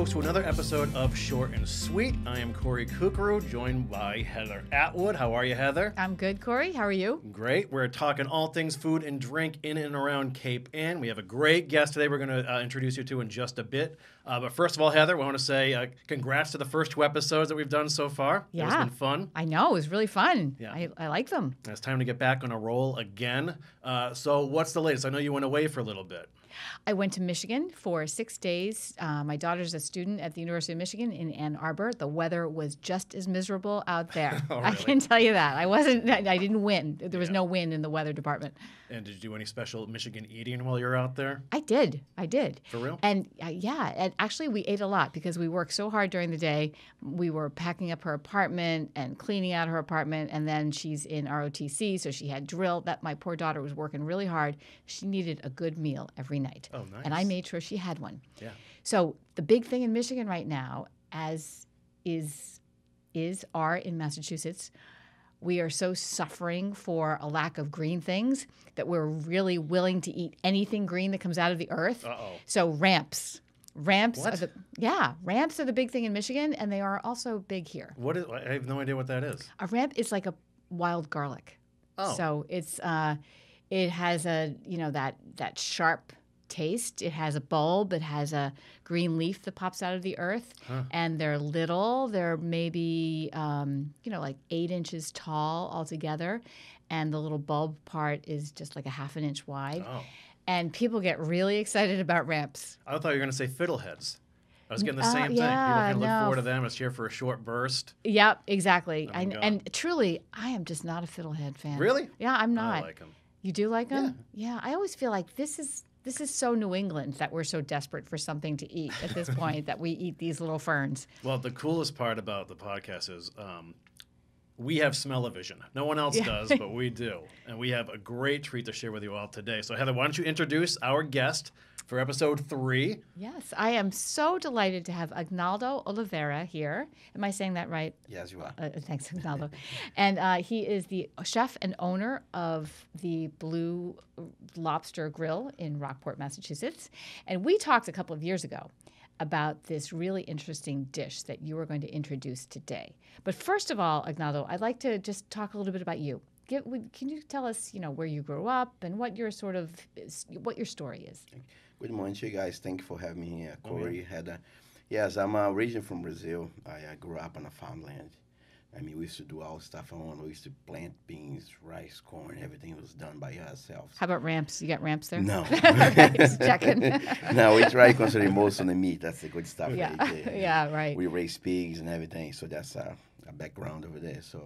And folks, to another episode of Short and Sweet. I am Kory Curcuru, joined by Heather Atwood. How are you, Heather? I'm good, Kory. How are you? Great. We're talking all things food and drink in and around Cape Ann. We have a great guest today we're going to uh, introduce you to in just a bit. Uh, but first of all, Heather, we want to say uh, congrats to the first two episodes that we've done so far. Yeah. It's been fun. I know. It was really fun. Yeah. I, I like them. It's time to get back on a roll again. Uh, so, what's the latest? I know you went away for a little bit. I went to Michigan for six days. Uh, my daughter's a student at the University of Michigan in Ann Arbor. The weather was just as miserable out there. Oh, I really? can tell you that. I wasn't. I didn't win. There was Yeah. no win in the weather department. And did you do any special Michigan eating while you were out there? I did. I did. For real? And uh, yeah, and actually we ate a lot because we worked so hard during the day. We were packing up her apartment and cleaning out her apartment, and then she's in ROTC, so she had drill. That my poor daughter was working really hard. She needed a good meal every night. Oh, And I made sure she had one. Yeah. So the big thing in Michigan right now, as is is are in Massachusetts, we are so suffering for a lack of green things that we're really willing to eat anything green that comes out of the earth. Uh oh. So ramps. Ramps are the yeah, ramps are the big thing in Michigan and they are also big here. What is? I have no idea what that is. A ramp is like a wild garlic. Oh. So it's uh it has a, you know, that that sharp taste. It has a bulb, it has a green leaf that pops out of the earth. Huh. And they're little. They're maybe um, you know, like eight inches tall altogether. And the little bulb part is just like a half an inch wide. Oh. And people get really excited about ramps. I thought you were going to say fiddleheads. I was getting the Uh, same thing. yeah, People can look no. forward to them. It's here for a short burst. Yep, exactly. Oh and, and truly, I am just not a fiddlehead fan. Really? Yeah, I'm I not. like them. You do like them? Yeah. I always feel like this is this is so New England that we're so desperate for something to eat at this point that we eat these little ferns. Well, the coolest part about the podcast is um, we have smell-o-vision. No one else Yeah. does, but we do. And we have a great treat to share with you all today. So, Heather, why don't you introduce our guest for episode three? Yes, I am so delighted to have Agnaldo Oliveira here. Am I saying that right? Yes, you are. Uh, thanks, Agnaldo. and uh, he is the chef and owner of the Blue Lobster Grille in Rockport, Massachusetts. And we talked a couple of years ago about this really interesting dish that you are going to introduce today. But first of all, Agnaldo, I'd like to just talk a little bit about you. Give, can you tell us, you know, where you grew up and what your sort of what your story is? Good morning to you guys. Thank you for having me here, Oh, yeah. Kory, Heather. Yes, I'm uh, originally from Brazil. I uh, grew up on a farmland. I mean, we used to do all stuff on. We used to plant beans, rice, corn. Everything was done by ourselves. How about ramps? You got ramps there? No. okay, just checking. no, we try to concentrate most on the meat. That's the good stuff yeah, right there. yeah, right. We raise pigs and everything, so that's uh, a background over there. So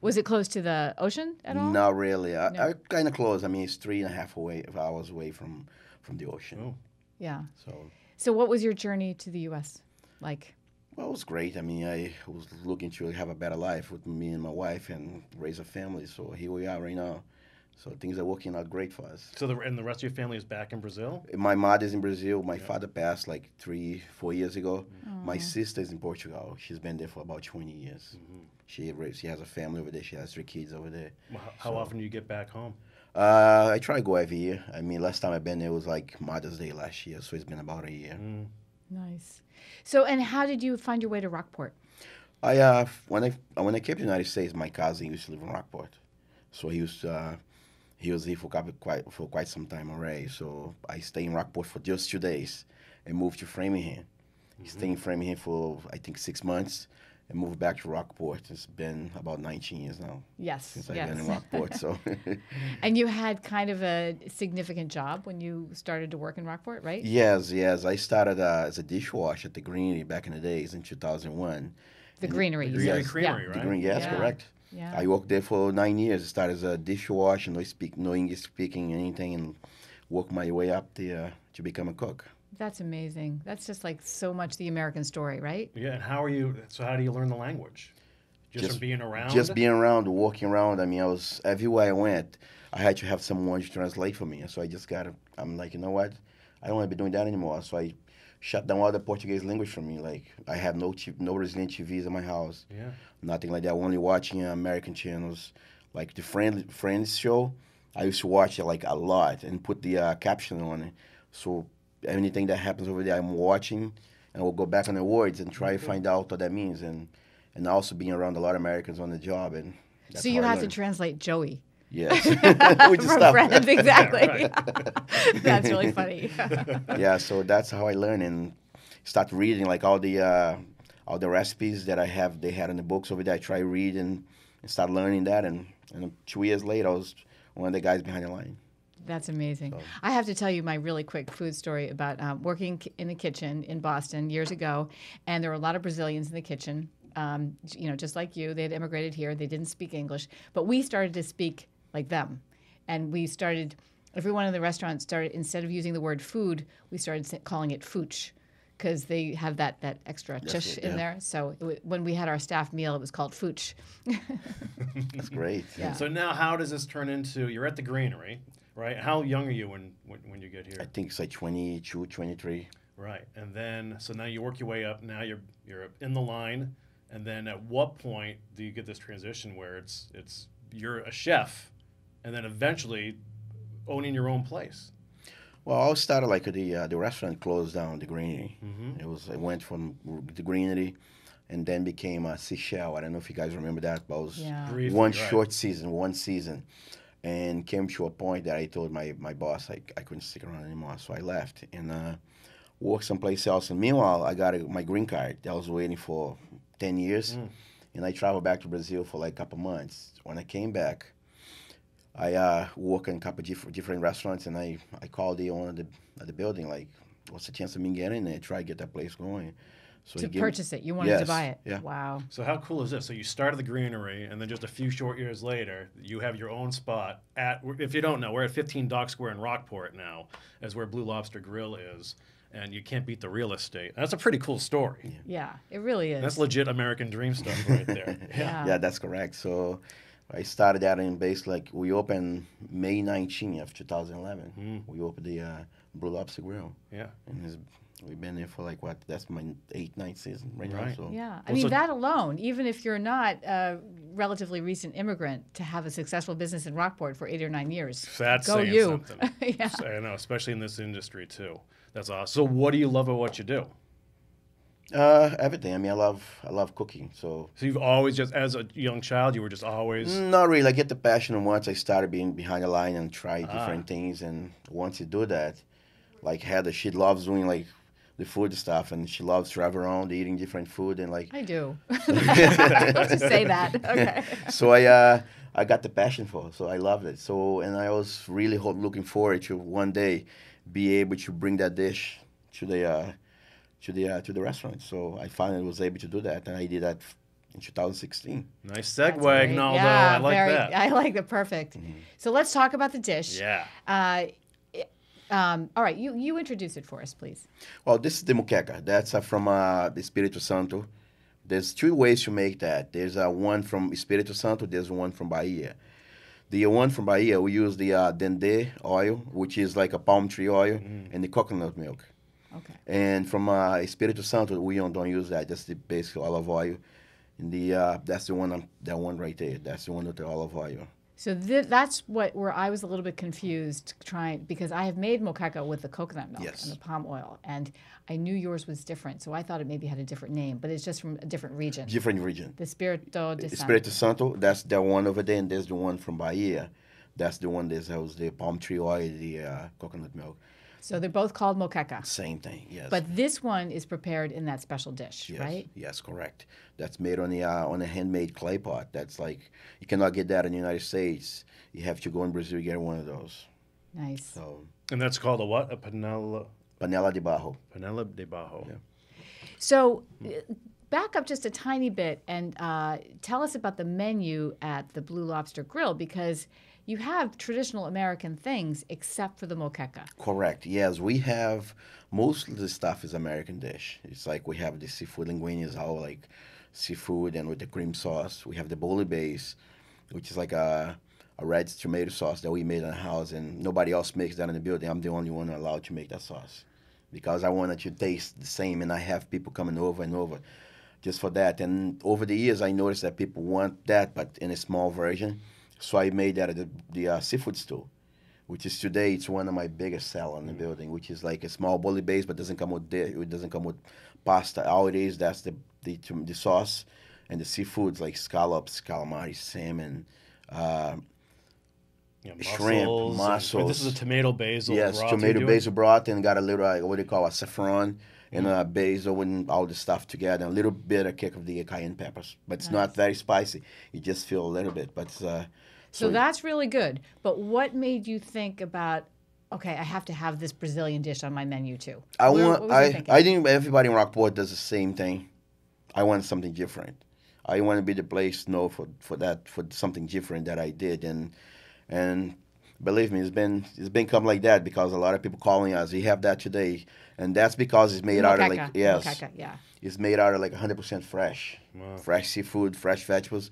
Was it close to the ocean at all? not really. I, No. I kind of close. I mean, it's three and a half away, hours away from from the ocean. Oh. Yeah. So So, what was your journey to the U.S. like? Well, it was great. I mean, I was looking to have a better life with me and my wife and raise a family. So here we are right now. So things are working out great for us. So, the, and the rest of your family is back in Brazil? Uh, my mom is in Brazil. My father passed like three, four years ago. Mm. My sister is in Portugal. She's been there for about 20 years. Mm-hmm. She raised, she has a family over there. She has three kids over there. Well, How, how often do you get back home? Uh, I try to go every year. I mean, last time I've been there was like Mother's Day last year. So it's been about a year. Mm. Nice. So, and how did you find your way to Rockport? I uh when I when I came to the United States, my cousin used to live in Rockport, so he was uh, he was here for quite quite for quite some time already. So I stayed in Rockport for just two days, and moved to Framingham. Stayed in Framingham for I think six months, and moved back to Rockport. It's been about 19 years now Yes. since I've yes. been in Rockport. So and you had kind of a significant job when you started to work in Rockport, right? yes, yes, I started uh, as a dishwasher at the Greenery back in the days in 2001. The greenery. The Greenery said. Creamery, yeah. right? The Green, yes, Yeah. correct. Yeah. I worked there for nine years. I started as a dishwasher, no speak, no English speaking, anything, and worked my way up there to become a cook. That's amazing. That's just like so much the American story, right? Yeah, and how are you? So, how do you learn the language? Just, from being around? Just being around, walking around. I mean, I was everywhere I went. I had to have someone to translate for me. So I just got. to I'm like, you know what? I don't want to be doing that anymore. So I shut down all the Portuguese language for me. Like I have no t- no Brazilian TVs in my house. Yeah. nothing like that. Only watching uh, American channels, like the Friend Friends show. I used to watch it like a lot and put the uh, caption on it. So anything that happens over there, I'm watching, and we'll go back on the words and try to find out what that means, and and also being around a lot of Americans on the job, and so you have to translate Joey. yes, Which is From. Friends, exactly. That's really funny. yeah, so that's how I learned and start reading like all the uh, all the recipes that I have they had in the books over there. I try reading and start learning that, and and two years later, I was one of the guys behind the line. That's amazing. I have to tell you my really quick food story about um, working in the kitchen in Boston years ago, and there were a lot of Brazilians in the kitchen. Um, you know, just like you, they had immigrated here. They didn't speak English, but we started to speak like them, and we started. Everyone in the restaurant started instead of using the word food, we started calling it fooch. Because they have that, that extra chush it, in yeah. there. So it w- when we had our staff meal, it was called fooch. That's great. Yeah. So now, how does this turn into? You're at the greenery, right? How young are you when when, when you get here? I think it's like 22, 23. Right, and then so now you work your way up. Now you're you're in the line, and then at what point do you get this transition where it's it's you're a chef, and then eventually owning your own place? Well, I started like the uh, the restaurant closed down, the Greenery. Mhm. It was I went from the Greenery, and then became a Seychelles. I don't know if you guys remember that, but it was Yeah. Briefly, one right. short season, one season, and came to a point that I told my my boss I, I couldn't stick around anymore, so I left and uh, worked someplace else. And meanwhile, I got a, my green card. That I was waiting for ten years, Mm. and I traveled back to Brazil for like a couple months. When I came back. I uh, work in a couple different different restaurants, and I, I called the owner of the, of the building, like, what's the chance of me getting there? Try to get that place going. So to he gave me- purchase it. You wanted to buy it. yeah. Wow. So how cool is this? So you started the greenery, and then just a few short years later, you have your own spot at. If you don't know, we're at 15 Dock Square in Rockport now, as where Blue Lobster Grille is, and you can't beat the real estate. That's a pretty cool story. Yeah, it really is. That's legit American dream stuff right there. Yeah. Yeah, that's correct. So I started out in base like we opened May 19th of 2011. Mm. We opened the uh, Blue Lobster Grille, Yeah. and it's, we've been there for like what? That's my eighth, ninth season right, now. So Yeah, I Well, mean so- that alone, even if you're not a relatively recent immigrant, to have a successful business in Rockport for eight or nine years, That's go saying you. something. yeah. I know, especially in this industry too. That's awesome. So, what do you love about what you do? uh, everything. I mean, I love I love cooking. So So, you've always just, as a young child, you were just always. Not really. I get the passion and once I started being behind the line and try Ah. different things. And once you do that, like Heather, she loves doing like the food stuff and she loves traveling around eating different food and like. I do. Let's just say that. Okay. so I uh, I got the passion for it. So I loved it. So and I was really ho- looking forward to one day be able to bring that dish to the uh, to the uh, to the restaurant. So I finally was able to do that, and I did that in 2016. Nice That's segue, great. Naldo. Yeah, I like very, that. I like the perfect. Mm-hmm. So let's talk about the dish. yeah. Uh, it- um, all right, you you introduce it for us, please. Well, this is the muqueca. That's uh, from uh, Espírito Santo. There's two ways to make that. There's uh, one from Espírito Santo. There's one from Bahia. The one from Bahia, we use the uh, dendê oil, which is like a palm tree oil, and the coconut milk. Okay. And from uh, Espírito Santo, we don't, don't use that. That's the basic olive oil. And the uh, that's the one um, that one right there. That's the one with the olive oil. So th- that's what where I was a little bit confused trying because I have made moqueca with the coconut milk Yes. and the palm oil, and I knew yours was different, so I thought it maybe had a different name, but it's just from a different region. Different region. The Spirito de Santo. Espírito Santo, that's the one over there, and there's the one from Bahia. That's the one that has the palm tree oil, the uh, coconut milk. So they're both called moqueca, Same thing, yes. but this one is prepared in that special dish, yes, right? Yes, correct. That's made on the uh, on a handmade clay pot. That's like you cannot get that in the United States. You have to go in Brazil to get one of those. Nice. So And that's called a what? A panela, panela de barro. panela de bajo. Yeah. So, uh, back up just a tiny bit and uh, tell us about the menu at the Blue Lobster Grille because you have traditional American things except for the moqueca. Correct. Yes, we have most of the stuff is American dish. It's like we have the seafood linguine is all like seafood and with the cream sauce. We have the bouillabaisse, which is like a a red tomato sauce that we made in the house, and nobody else makes that in the building. I'm the only one allowed to make that sauce because I wanted to taste the same, and I have people coming over and over just for that. And over the years, I noticed that people want that, but in a small version. So I made that at the, the uh, seafood store which is today it's one of my biggest seller in the building, which is like a small bouillabaisse, but doesn't come with it doesn't come with pasta. All it is that's the the, the sauce and the seafoods like scallops, calamari, salmon. Uh, Yeah, Shrimp, mussels. This is a tomato basil. yes, broth tomato basil broth and got a little uh, what do you call a saffron and Mm. uh, basil and all the stuff together. A little bit of kick of the cayenne peppers, but it's not very spicy. You just feel a little bit, but uh, So that's really good. But what made you think about? Okay, I have to have this Brazilian dish on my menu too. I Where- want. what was you I thinking? I think everybody in Rockport does the same thing. I want something different. I want to be the place know for for that for something different that I did and and believe me, it's been it's been come like that because a lot of people calling us. You have that today, and that's because it's made out of like yes, moqueca, yeah. it's made out of like 100% fresh, fresh seafood, fresh vegetables.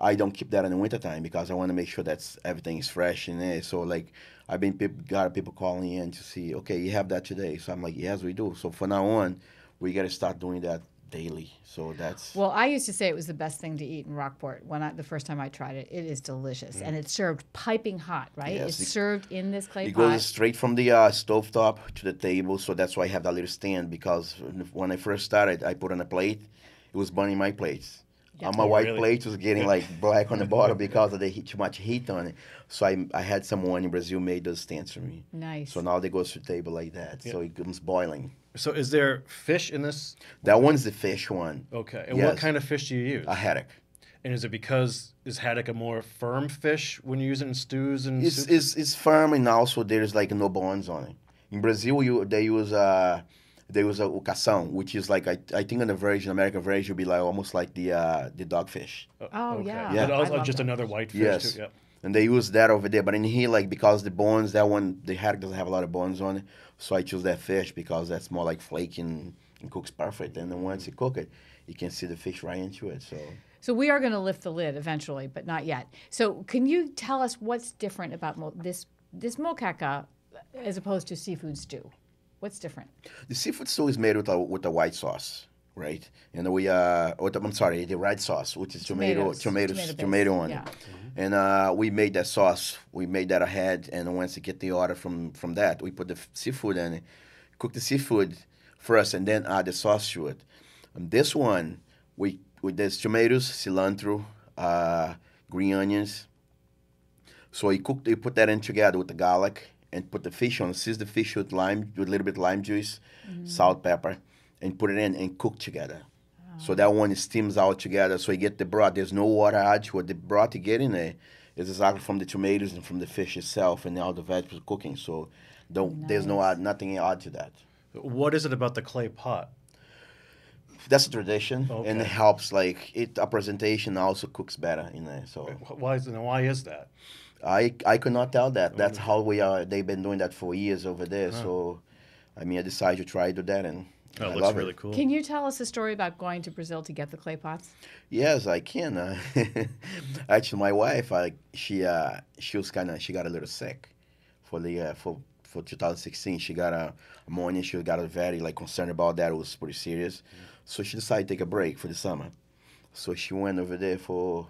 I don't keep that in the wintertime because I want to make sure that everything is fresh in there. So like I've been got people calling in to see, okay, you have that today. So I'm like, yes, we do. So from now on, we got to start doing that daily. So that's Well, I used to say it was the best thing to eat in Rockport when I the first time I tried it. It is delicious, and it's served piping hot, right? Yes, it's it- served in this clay it pot. goes straight from the uh, stove top to the table. So that's why I have that little stand because when I first started, I put on a plate. It was burning my plates. On my Oh, white really? plate was getting like black on the bottom because of the heat, too much heat on it. So I, I had someone in Brazil made those stands for me. nice. So now they go to the table like that. So it comes boiling. So is there fish in this? That one's the fish one, Okay. And what kind of fish do you use? a haddock. and is it because is haddock a more firm fish when you use it in stews and It's, soups? it's, it's firm and also there's like no bones on it. In Brazil, you they use uh, they was a cação, which is like I, I think in the version American version would be like almost like the uh, the dogfish. Oh, yeah. Yeah. But also just that. another white fish Yes. too. Yeah. And they use that over there, but in here, like because the bones, that one, the haddock doesn't have a lot of bones on it, so I choose that fish because that's more like flaking and, and cooks perfect. And then once you cook it, you can see the fish right into it. So So we are going to lift the lid eventually, but not yet. So can you tell us what's different about mo- this this moqueca as opposed to seafood stew? What's different? the seafood stew is made with a with a white sauce, right? And we uh, with the, I'm sorry, the red sauce, which is tomato, Tomatoes. tomatoes, Tomato tomato, based, on yeah. it. And uh, we made that sauce. We made that ahead, and once we get the order from from that, we put the f- seafood in it, cook the seafood first, and then add the sauce to it. And this one, we with there's tomatoes, cilantro, uh, green onions. So you cook, you put that in together with the garlic and put the fish on. Season the fish with lime, with a little bit of lime juice, salt, pepper, and put it in and cook together. So that one steams out together. So you get the broth. There's no water added to it. The broth you get in there is exactly from the tomatoes and from the fish itself and all the vegetables cooking. So don't there's no add, nothing add to that. What is it about the clay pot? That's a tradition, and it helps. Like it, a presentation also cooks better in there. So Why is and why is that? I I could not tell that. That's how we are. They've been doing that for years over there. So, I mean, I decided to try to do that, and Oh, I it looks love really it. cool. Can you tell us a story about going to Brazil to get the clay pots? Yes, I can. Uh, actually, my wife, I, she uh, she was kind of she got a little sick for the uh, for for 2016. She got a, a morning. She got a very like concerned about that. It was pretty serious. So she decided to take a break for the summer. So she went over there for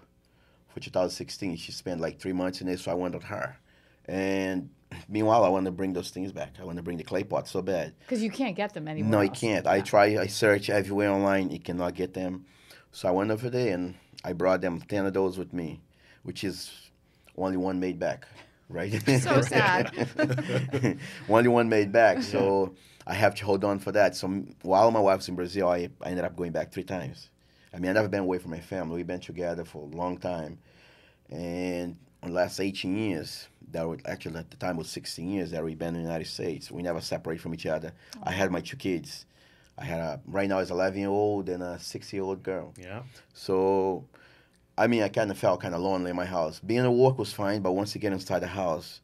for 2016. She spent like three months in there. So I went with her. And meanwhile, I want to bring those things back. I want to bring the clay pot so bad. Because you can't get them anymore. No, you else. can't. I Yeah. try. I search everywhere online. You cannot get them. So I went over there and I brought them ten of those with me, which is only one made back, right? So sad. only one made back. So I have to hold on for that. So while my wife's in Brazil, I, I ended up going back three times. I mean, I never been away from my family. We've been together for a long time, and in the last 18 years, that was actually at the time was 16 years that we've been in the United States. We never separate from each other. I had my two kids. I had a right now is 11 year old and a six year old girl. Yeah. So, I mean, I kind of felt kind of lonely in my house. Being at work was fine, but once you get inside the house,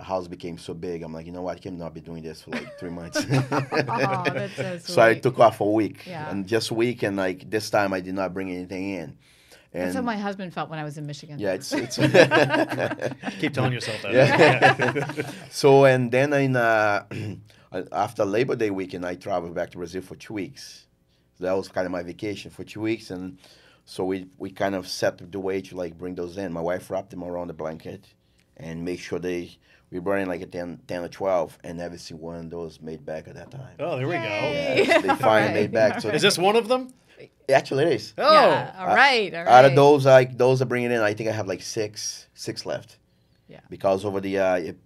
house became so big. I'm like, you know what? I cannot be doing this for like three months. Oh, that's so so I took off a week, Yeah. and just a week, and like this time I did not bring anything in. And That's how my husband felt when I was in Michigan. yeah, it's it's. Keep telling yourself that. Yeah. so and then in uh, after Labor Day weekend, I traveled back to Brazil for two weeks. So that was kind of my vacation for two weeks, and so we we kind of set the way to like bring those in. My wife wrapped them around the blanket, and make sure they we brought in like a 10, 10 or twelve, and every single one of those made back at that time. Oh, there we go. Yes, they finally Alright, made back. So Is this one of them? actually it is. Oh, Yeah. All right. All right. Out of those, like those are bringing in, I think I have like six, six left. Yeah. Because over the, uh, it,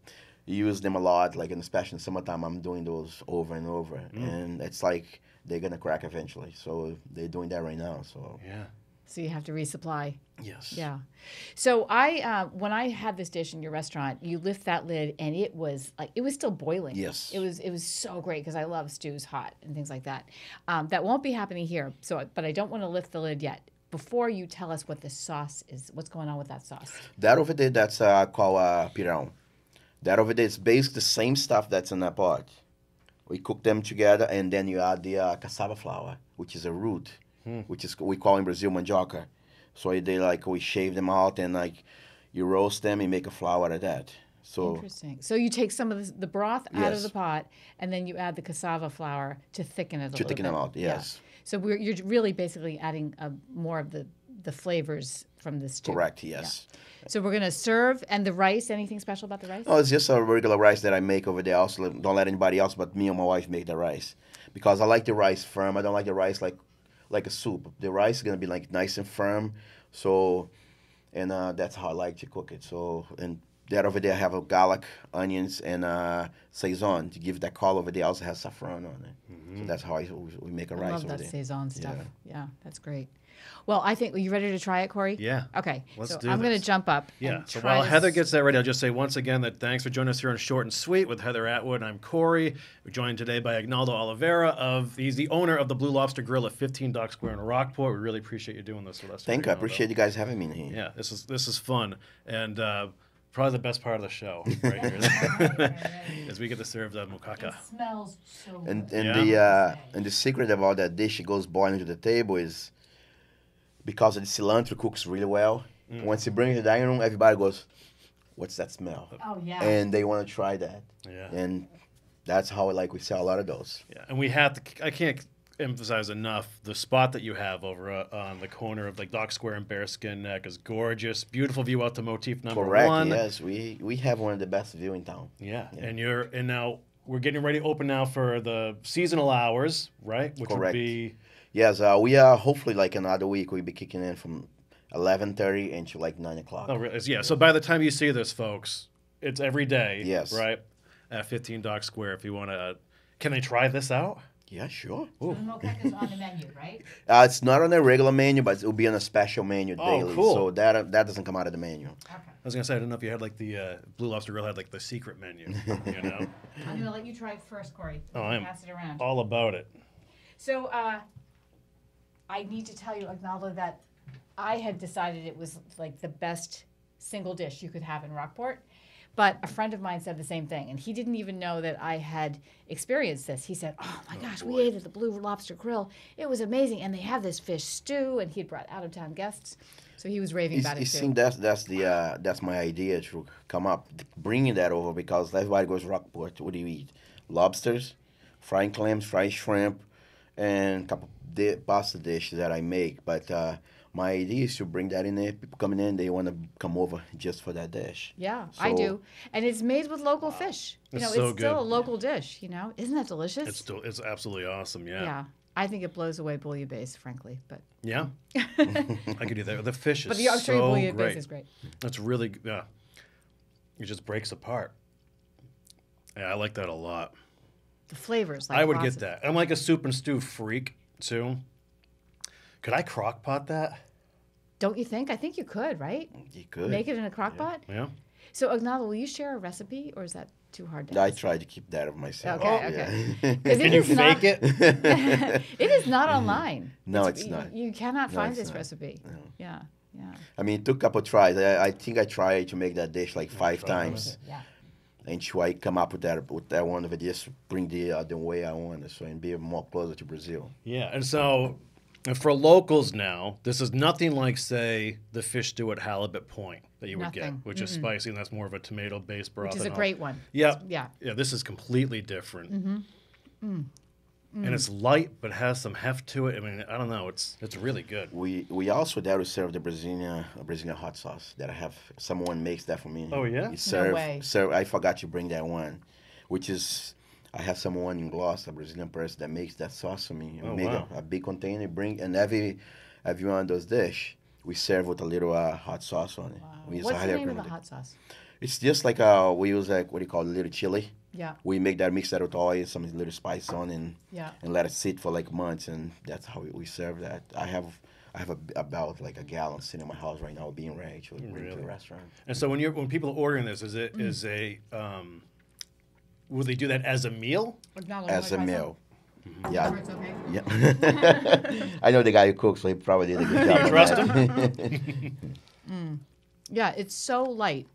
you use them a lot, like in especially in summertime, I'm doing those over and over, Mm. and it's like they're gonna crack eventually. So they're doing that right now. So yeah. So you have to resupply. Yes. Yeah. So I, uh, when I had this dish in your restaurant, you lift that lid and it was like it was still boiling. Yes. It was it was so great because I love stews hot and things like that. Um, that won't be happening here. So, but I don't want to lift the lid yet. Before you tell us what the sauce is, what's going on with that sauce? that over there, that's uh, called uh, pirão. That over there is basically the same stuff that's in that pot. We cook them together, and then you add the uh, cassava flour, which is a root, which is we call in Brazil mandioca. So they like we shave them out and like you roast them and make a flour out of that. So Interesting. So you take some of the, the broth out of the pot, and then you add the cassava flour to thicken it a to little thicken bit. them out, Yeah. yes, So we're, you're really basically adding uh, more of the the flavors from this stew. correct, yes. So we're gonna serve and the rice. Anything special about the rice? Oh, it's just a regular rice that I make over there. Also, don't let anybody else but me and my wife make the rice because I like the rice firm. I don't like the rice like like a soup. The rice is gonna be like nice and firm. So, and uh, that's how I like to cook it. So, and that over there I have a garlic, onions, and uh, Sazón to give that color over there. Also has saffron on it. So that's how I, we make a I rice love over that there. Sazón stuff. Yeah. that's great. Well, I think. Are you ready to try it, Kory? Yeah. Okay. Let's so do I'm gonna jump up. Yeah. and So try while this- Heather gets that ready, I'll just say once again that thanks for joining us here on Short and Sweet with Heather Atwood. I'm Kory. We're joined today by Agnaldo Oliveira of he's the owner of the Blue Lobster Grille at 15 Dock Square in Rockport. We really appreciate you doing this with us. Thank you. I appreciate you guys having me here. Yeah, this is this is fun and uh, probably the best part of the show right here, as we get to serve the moqueca. smells so And good. and Yeah. the uh, and the secret about that dish it goes boiling to the table is because the cilantro cooks really well. Mm. Once you bring it to the dining room, everybody goes, "What's that smell?" Oh yeah. And they want to try that. Yeah. And that's how like we sell a lot of those. Yeah, and we have to. I can't emphasize enough the spot that you have over uh, on the corner of like Dock Square and Bearskin Neck is gorgeous. Beautiful view out to motif number Correct. one. Yes, we we have one of the best view in town. Yeah. and you're and now we're getting ready to open now for the seasonal hours, right? Which would Correct. be Yes, uh, we are hopefully like another week we'll be kicking in from eleven thirty into like nine o'clock. oh really? yeah. So by the time you see this, folks, it's every day. Yes. Right. At 15 Dock Square, if you want to. Can they try this out? Yeah, sure. Moqueca's on the menu, right? Uh, it's not on the regular menu, but it will be on a special menu Oh, daily. cool. So that uh, that doesn't come out of the menu. Okay. I was gonna say I do not know if you had like the uh, Blue Lobster Grille had like the secret menu. You know, I'm gonna let you try it first, Kory. Oh, I am- Pass it around. all about it. So uh, I need to tell you, Agnaldo, that I had decided it was like the best single dish you could have in Rockport. But a friend of mine said the same thing, and he didn't even know that I had experienced this. He said, "Oh my gosh, we ate at the Blue Lobster Grille. It was amazing, and they have this fish stew." And he had brought out of town guests, so he was raving You, about it too. think that's that's the uh, that's my idea to come up bringing that over because everybody goes Rockport. What do you eat? Lobsters, fried clams, fried shrimp, and a couple di- pasta dishes that I make. But uh, my idea is to bring that in there. People coming in, they want to come over just for that dish. Yeah, I do, and it's made with local fish. You It's know, so it's still a good. local dish. You know, isn't that delicious? It's still it's absolutely awesome. Yeah. yeah. I think it blows away bouillabaisse, frankly, but Yeah. I could do that. The fish is but the I'm sure so bouillabaisse great. is great. It's really yeah. It just breaks apart. Yeah, I like that a lot. The flavors. Like I would get that. I'm like a soup and stew freak too. Could I crock pot that? Don't you think? I think you could, right? You could. Make it in a crock pot. Yeah. So, Agnaldo, will you share a recipe, or is that too hard to? I ask? try to keep that of myself. Okay, oh, yeah. 'Cause it Can you is not- fake it? it is not mm-hmm. online. No, it's you, not. You cannot No, find this not. recipe. Yeah, yeah. I mean, it took a couple tries. I, I think I tried to make that dish like five times. Yeah. Until I come up with that with that one of it, just bring the uh, the way I want it, so and be more closer to Brazil. Yeah, and so for locals now, this is nothing like say the fish stew at Halibut Point that you would get, Nothing. which is spicy and that's more of a tomato-based broth. Which is a and all. great one. Yeah, Yeah. yeah. This is completely different. And it's light but has some heft to it. I mean, I don't know. It's it's really good. We we also there to serve the Brazilian uh, Brazilian hot sauce that I have. Someone makes that for me. Oh, yeah? You serve, way. serve. I forgot to bring that one, which is I have someone in Gloucester, a Brazilian person that makes that sauce for me. Oh, make wow. a, a big container, bring and every everyone does of dish we serve with a little uh, hot sauce on it. We use What's the name of the hot sauce? It's just like uh we use like what do you call it, little chili. Yeah, We make that mix that with oil, some little spice on, and yeah. and let it sit for like months, and that's how we, we serve that. I have I have a, about like a gallon sitting in my house right now, being ready to bring to the restaurant. And so when you're when people are ordering this, is Mm. it is a um, will they do that as a meal? As a meal. Sure Yeah, it's okay. yeah. I know the guy who cooks, so he probably did a good job. on trust that. Yeah, it's so light.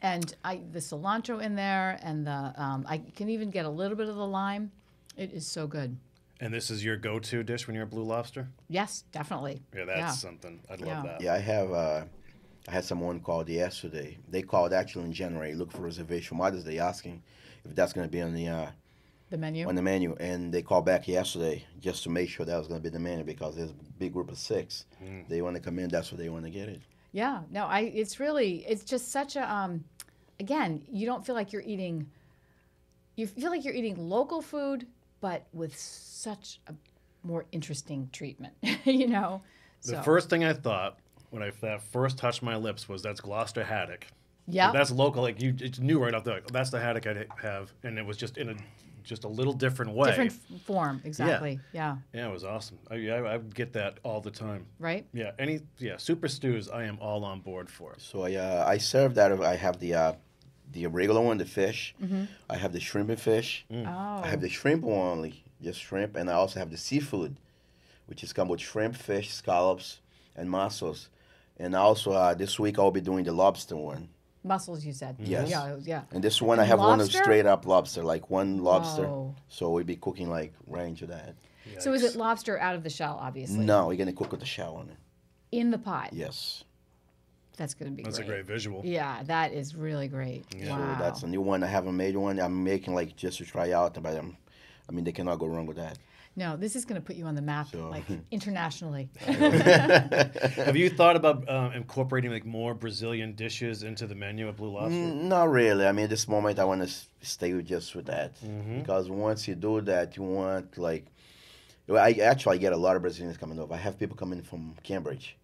And I the cilantro in there and the um, I can even get a little bit of the lime. It is so good. And this is your go-to dish when you're a Blue Lobster? Yes, definitely. Yeah, that's something. I'd love Yeah. that. yeah, I have. Uh, I had someone called yesterday. They called actually in January, look for reservation Mother's Day, asking if that's going to be on the uh, The menu. on the menu, and they called back yesterday just to make sure that was going to be the menu because there's a big group of six. They want to come in. That's what they want to get it. Yeah, no, I. It's really, it's just such a. Um, again, you don't feel like you're eating. You feel like you're eating local food, but with such a more interesting treatment. you know. The So, first thing I thought when I that first touched my lips was that's Gloucester haddock. yeah, That's local. Like you, it's new right off the. That's the haddock I have, and it was just in a just a little different way. different f- form. Exactly. Yeah. Yeah, it was awesome. I, I, I get that all the time. Right. Yeah, any yeah super stews I am all on board for. So I uh, I serve that. I have the uh, the regular one, the fish. Mm-hmm. I have the shrimp and fish. Oh. I have the shrimp one only, just shrimp, and I also have the seafood, which is come with shrimp, fish, scallops, and mussels. And also uh, this week I'll be doing the lobster one. Mussels. You said. Yes. Yeah. Yeah. And this one I And have one of straight up lobster, like one lobster. Whoa. So we'll be cooking like right into that. So is it lobster out of the shell? Obviously. No, we're gonna cook with the shell on it. In the pot. Yes. That's going to be That's great. a great visual. Yeah, that is really great. Yeah. So that's a new one. I haven't made one. I'm making like just to try out, but um, I mean they cannot go wrong with that. No, this is going to put you on the map, So- like internationally. Have you thought about uh, incorporating like more Brazilian dishes into the menu at Blue Lobster? Mm, Not really. I mean, at this moment, I want to stay with just with that Mm-hmm. because once you do that, you want like. I actually I get a lot of Brazilians coming over. I have people coming from Cambridge.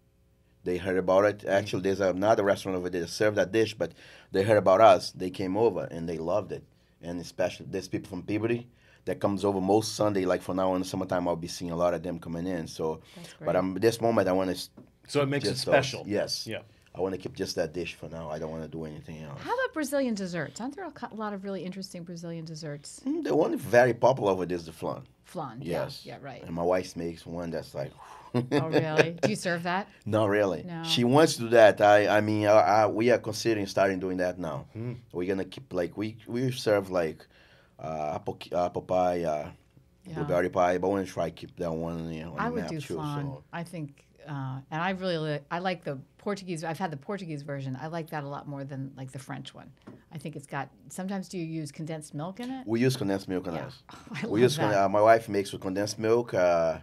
They heard about it. Actually, there's another restaurant over there that serve that dish, but they heard about us. They came over and they loved it. And especially there's people from Peabody that comes over most Sunday. Like for now in the summertime, I'll be seeing a lot of them coming in. So, but. I'm this moment I want to So it makes it just those. special. Yes. Yeah. I want to keep just that dish for now. I don't want to do anything else. How about Brazilian desserts? Aren't there a lot of really interesting Brazilian desserts? Mm, The one very popular over there is the flan. Flan. Yes. Yeah, yeah right. And my wife makes one that's like. oh, really? Do you serve that? Not really. No. She wants to do that. I I mean, I, I, we are considering starting doing that now. Hmm. We're gonna keep like we we serve like uh, apple apple pie, uh, Yeah. blueberry pie, but I want to try keep that one on the, on I the would map do too. flan. So. I think, uh, and I really li- I like the Portuguese. I've had the Portuguese version. I like that a lot more than like the French one. I think it's got. Sometimes do you use condensed milk in it? We use condensed milk on Yeah. us. I We love use con- uh, my wife makes with condensed milk, uh,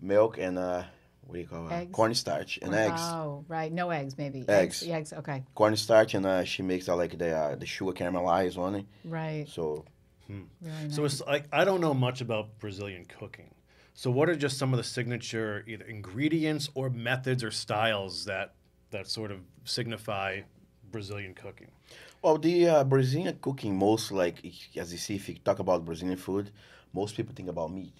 milk and uh, what do you call it? Cornstarch and eggs. Oh, right. No eggs, maybe. Eggs. Eggs. Okay. Cornstarch and uh, she makes uh, like the uh, the sugar caramelized on it. Right. So Really nice. So it's like I don't know much about Brazilian cooking. So what are just some of the signature either ingredients or methods or styles that that sort of signify Brazilian cooking? Well, the uh, Brazilian cooking, most like as you see, if you talk about Brazilian food, most people think about meat.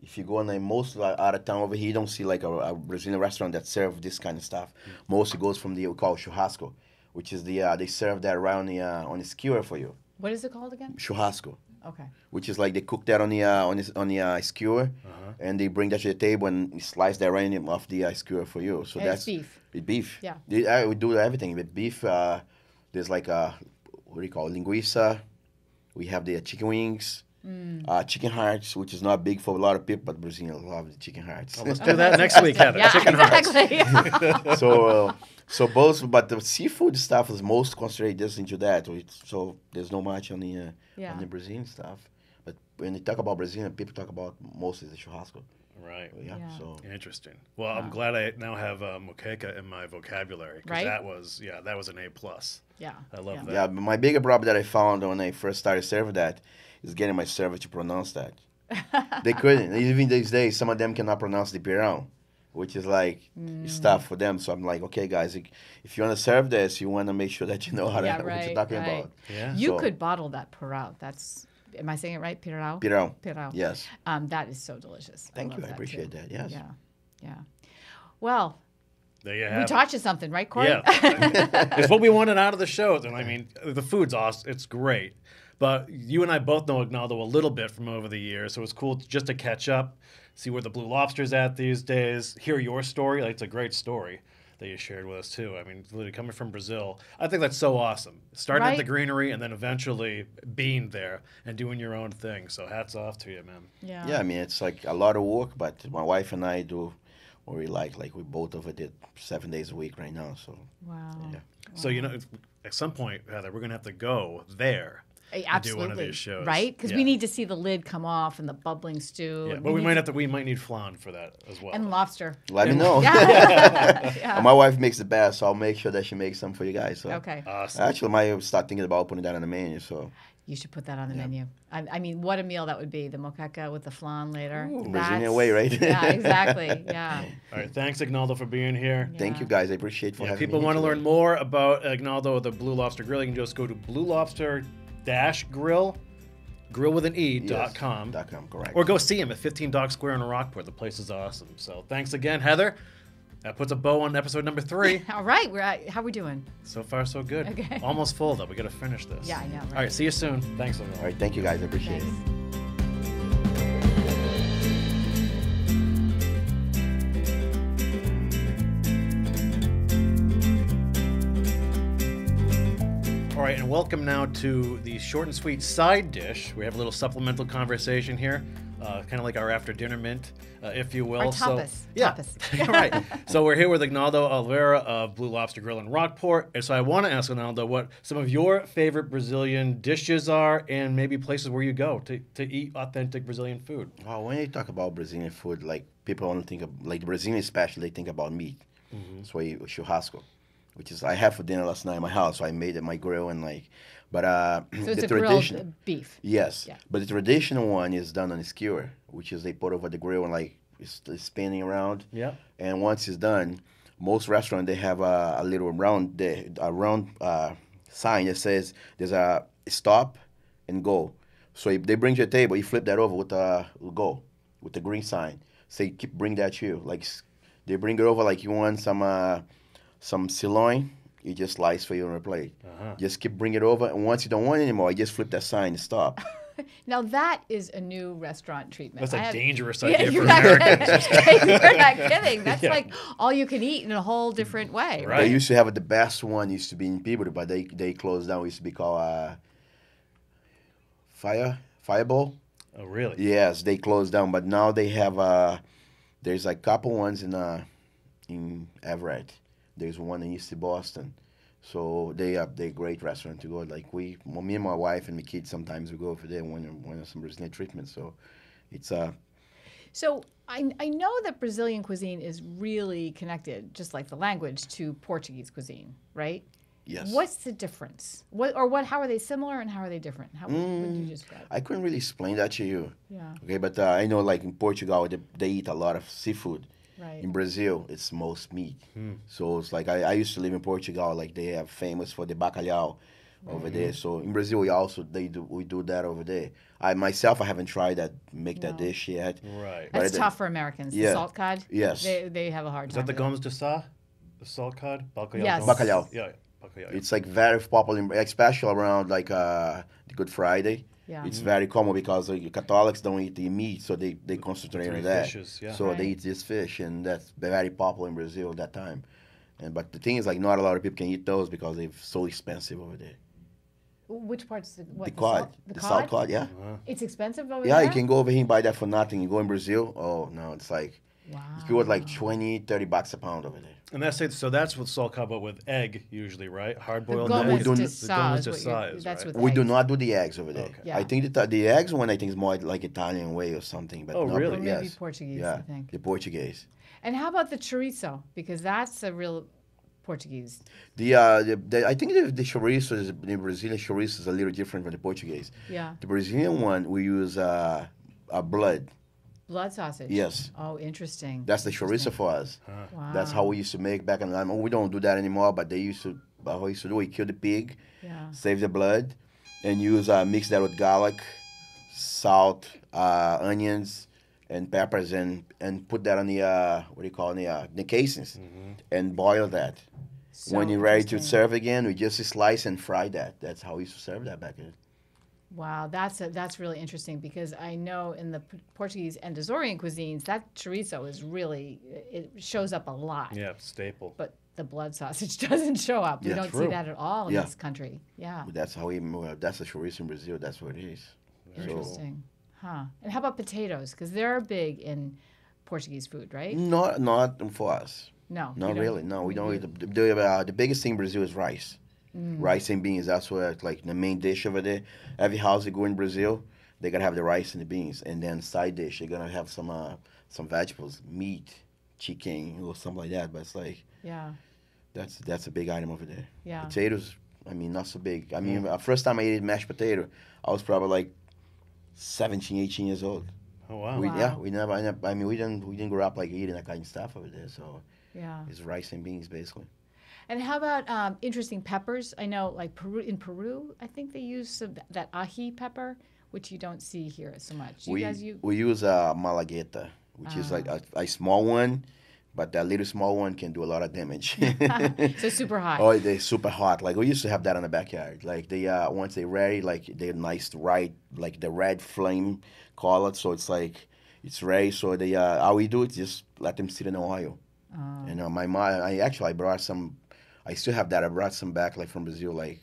If you go on a most like, out of town over here, you don't see like a, a Brazilian restaurant that serve this kind of stuff. Most it goes from the we call churrasco, which is the uh, they serve that around the uh, on the skewer for you. What is it called again? Churrasco, Okay. which is like they cook that on the uh, on the on the uh, skewer, and they bring that to the table and slice that right in off the uh, skewer for you. So And that's it's beef. with beef. Yeah. They- I would do everything with beef. Uh, there's like a what do you call it? linguiça. We have the chicken wings, Mm. uh, chicken hearts, which is not big for a lot of people, but Brazilians love the chicken hearts. Let's do that next week, Heather. Yeah, Chicken hearts. so, uh, so both, but the seafood stuff is most concentrated just into that. which- So there's no much on the uh, Yeah. on the Brazilian stuff. But when they talk about Brazilian, people talk about mostly the churrasco. Right. Yeah. Yeah. So Interesting. Well, I'm glad I now have uh, moqueca in my vocabulary because Right? that was yeah that was an A plus. Yeah. I love yeah. that. yeah, but my bigger problem that I found when I first started serving that is getting my server to pronounce that. they couldn't. Even these days, some of them cannot pronounce the pirão, which is like Mm. stuff for them. So I'm like, okay, guys, if- if you want to serve this, you want to make sure that you know how Yeah, to, what right, you're talking right. about. Yeah. You So- could bottle that pirao. That's am I saying it right? Pirao. Pirão. Pirao. Yes. Um, that is so delicious. Thank love you. I that, appreciate too. that. Yes. Yeah. Yeah. Well, There you we have it. taught you something, right, Kory? Yeah, it's what we wanted out of the show. And I mean, the food's awesome. It's great. But you and I both know Agnaldo a little bit from over the years, so it's cool just to catch up, see where the Blue Lobster's at these days, hear your story. Like, it's a great story that you shared with us too. I mean, literally coming from Brazil, I think that's so awesome. Starting at the greenery and then eventually being there and doing your own thing. So hats off to you, man. yeah. Yeah, I mean, it's like a lot of work, but my wife and I do what we like. Like, we both of it did seven days a week right now. So, Wow. Yeah. So you know, at some point, Heather, we're gonna have to go there. And do Absolutely. one of these shows. Right? Because Yeah. we need to see the lid come off and the bubbling stew. Yeah, but we need might have to. We might need flan for that as well. and lobster. let me know. Yeah. Yeah. my wife makes the best, so I'll make sure that she makes some for you guys. So. Okay. Awesome. Actually, I might start thinking about putting that on the menu. So, You should put that on the menu. I, I mean, what a meal that would be. The moqueca with the flan later. Brazilian That's- way, right? yeah, exactly. Yeah. All right. Thanks, Agnaldo, for being here. thank you guys. I appreciate for Yeah, having people me. want to learn more about Agnaldo or the Blue Lobster Grille. You can just go to Blue Lobster Dash Grill, grill with an E Yes, dot com, Dot com, correct. or go see him at 15 Dock Square in Rockport. The place is awesome. So thanks again, Heather. That puts a bow on episode number three. All right. We're at, how we doing? so far, so good. Okay. Almost full though. We got to finish this. Yeah, I know, All right? right. See you soon. Thanks, All Agnaldo. right, thank you guys. I appreciate it. And welcome now to the short and sweet side dish. We have a little supplemental conversation here, uh, kind of like our after dinner mint, uh, if you will. Our So- yeah, Tapas. right. So we're here with Agnaldo Oliveira of Blue Lobster Grille in Rockport, and so I want to ask Agnaldo what some of your favorite Brazilian dishes are, and maybe places where you go to, to eat authentic Brazilian food. Well, when you talk about Brazilian food, like people only think of like Brazilian, especially they think about meat. Mm-hmm. So you churrasco, which is I had for dinner last night in my house. So I made it my grill and like, but uh, So it's the a grilled tradition. uh, beef. Yes, Yeah. but the traditional one is done on a skewer, which is they put over the grill and like it's, it's spinning around. Yeah. And once it's done, most restaurants they have a, a little round the a round uh, sign that says there's a stop and go. So if they bring you a table, you flip that over with a go with the green sign. Say keep bring that to you. Like they bring it over like you want some uh, some sirloin. You just slice for you on a plate. Uh-huh. Just keep bring it over, and once you don't want it anymore, you just flip that sign and stop. Now that is a new restaurant treatment. That's I a have- dangerous Yeah, idea for you're not Americans. kidding. you're not kidding. That's Yeah. like all you can eat in a whole different way, Right. right? They used to have it. the best one used to be in Peabody, but they they closed down. It used to be called uh, Fire Fireball. Oh, really? Yes, they closed down, but now they have uh, there's a couple ones in uh, in Everett. There's one in East Boston. So they are they great restaurant to go. Like we, well, me and my wife and my kids sometimes we go over there when when some Brazilian treatment. So it's uh So I, I know that Brazilian cuisine is really connected, just like the language, to Portuguese cuisine, right? yes. What's the difference? What or what? How are they similar and how are they different? How would Mm. you describe? I couldn't really explain that to you. Yeah, Okay, but uh, I know like in Portugal they, they eat a lot of seafood. Right. In Brazil, it's most meat. Hmm. So it's like I, I used to live in Portugal. Like they are famous for the bacalhau over there. So in Brazil, we also they do we do that over there. I myself I haven't tried that make that dish yet. Right. But That's I- tough for Americans. Yeah. The salt cod. Yes. They, they have a hard Is time. that the. Gomes de Sa? The salt cod? Bacalhau? Yes. Gomes? Bacalhau. Yeah, yeah. Bacalhau. It's like very popular, in- especially around like uh, the Good Friday. Yeah. It's very common because uh, Catholics don't eat the meat, so they, they concentrate Three on that. fishes, yeah. So they eat this fish, and that's very popular in Brazil at that time. And but the thing is, like, not a lot of people can eat those because they're so expensive over there. Which parts? The, what, the the cod, Salt, the, the cod? salt cod, yeah. Uh-huh. It's expensive over Yeah, there. Yeah, you can go over here and buy that for nothing. You go in Brazil, oh no, it's like Wow. You go with like 20, 30 bucks a pound over there. And that's it. So that's with salt cabo with egg usually, right? Hard boiled. Gomez egg. do- de the Sa Gomez is de what Sa you're- is, that's right. with We do not do the eggs over there. Okay. Yeah. I think the, the eggs one I think is more like Italian way or something. But Oh, not- really? Or Yes. maybe Portuguese, Yeah, I think. the Portuguese. And how about the chorizo? Because that's a real Portuguese. The, uh, the, the I think the, the chorizo is the Brazilian chorizo is a little different from the Portuguese. Yeah. The Brazilian one we use uh, uh blood. Blood sausage. Yes. Oh, interesting. That's the chorizo for us. wow. That's how we used to make back in the time. We don't do that anymore, but they used to. How we used to do, we kill the pig, Yeah. save the blood, and use uh, mix that with garlic, salt, uh, onions, and peppers, and and put that on the uh, what do you call it, the uh, the casings, and boil that. So when you're ready to serve again, we just slice and fry that. That's how we used to serve that back then. Wow, that's a, that's really interesting because I know in the P- Portuguese and Azorean cuisines that chorizo is really it shows up a lot. Yeah, staple. But the blood sausage doesn't show up. We don't see that at all in Yeah. this country. Yeah. But that's how we. That's the chorizo in Brazil. That's what it is. So- Interesting. Huh. And how about potatoes? Because they're big in Portuguese food, right? Not not for us. No. Not really. No, we don't eat the the, uh, the biggest thing in Brazil is rice. Mm. Rice and beans. That's what like the main dish over there. Every house you go in Brazil, they gotta have the rice and the beans, and then side dish they're gonna have some uh, some vegetables, meat, chicken or something like that. But it's like Yeah. that's that's a big item over there. Yeah. Potatoes. I mean, not so big. I mean, uh, first time I ate mashed potato, I was probably like 17, 18 years old. Oh wow. We, Yeah, we never. I mean, we didn't we didn't grow up like eating that kind of stuff over there. So Yeah. it's rice and beans basically. And how about um, interesting peppers? I know, like Peru, in Peru, I think they use some, that ají pepper, which you don't see here so much. You we guys, you we use a malagueta, which is like a, a small one, but that little small one can do a lot of damage. so super hot. oh, they're super hot. Like we used to have that in the backyard. Like they uh once they're ready, like they're nice, right? Like the red flame color. So it's like it's ready. So they uh how we do it just let them sit in the oil. Oh. And uh, my mom, I actually I brought some. I still have that. I brought some back like from Brazil like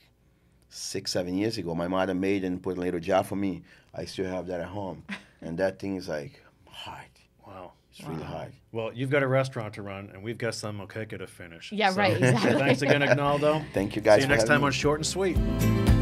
six, seven years ago. My mother made and put in a little jar for me. I still have that at home, and that thing is like hot. Wow. It's really Wow. hot. Well, you've got a restaurant to run, and we've got some moqueca to finish. Yeah, right, exactly. Thanks again, Agnaldo. Thank you guys. See you for next time me. on Short and Sweet.